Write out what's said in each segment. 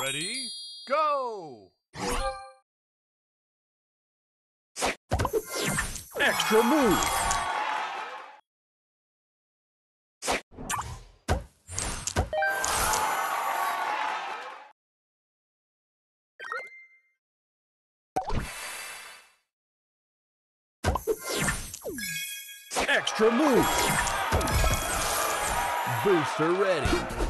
Ready, go! Extra move. Extra move. Booster ready.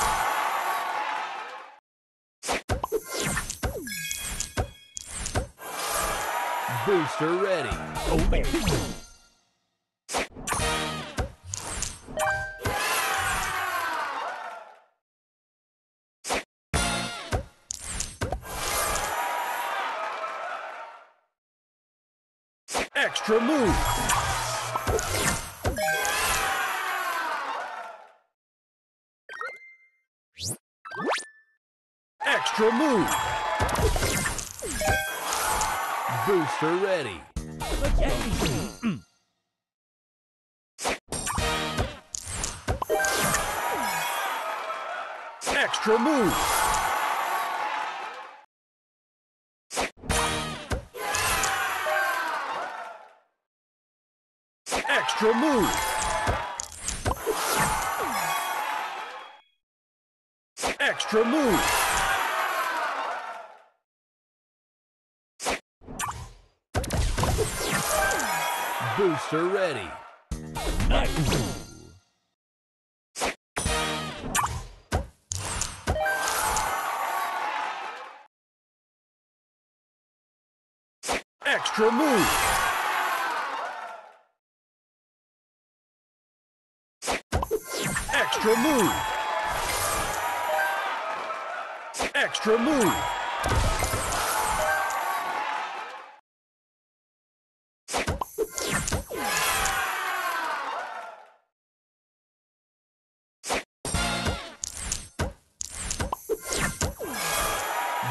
Booster ready. Extra move. Extra move. Booster ready. Extra move. Extra move. Extra move. Booster ready. Nice. Extra move. Extra move. Extra move.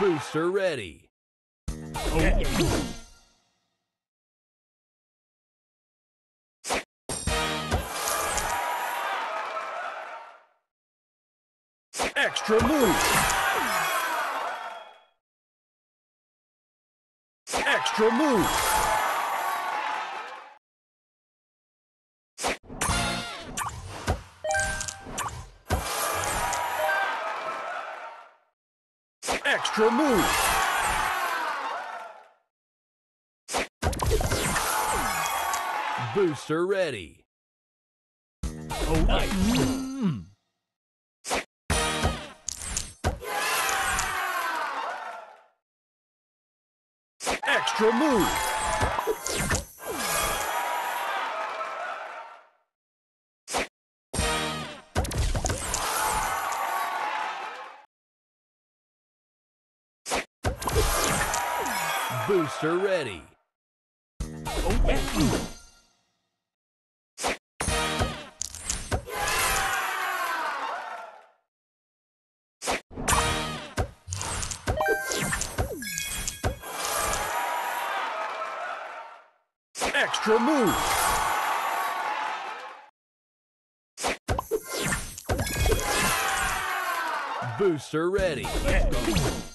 Booster ready. Oh. Extra move. Extra move. Extra move. Booster ready. Oh, nice. Mm. Extra move. Booster ready. Oh, yeah. Extra move. Booster ready. Go.